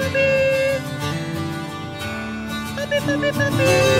puppy, puppy. Puppy, puppy.